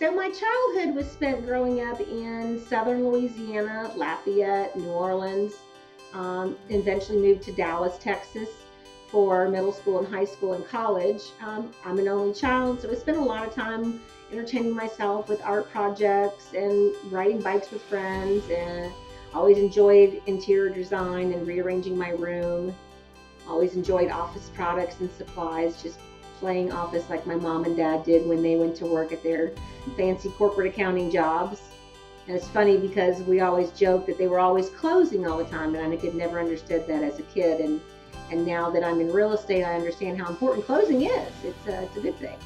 So my childhood was spent growing up in southern Louisiana, Lafayette, New Orleans. Um, eventually moved to Dallas, Texas for middle school and high school and college. Um, I'm an only child, so I spent a lot of time entertaining myself with art projects and riding bikes with friends and always enjoyed interior design and rearranging my room. Always enjoyed office products and supplies, just playing office like my mom and dad did when they went to work at their fancy corporate accounting jobs. And it's funny because we always joke that they were always closing all the time, and I could never understood that as a kid. And and now that I'm in real estate, I understand how important closing is. It's a, it's a good thing.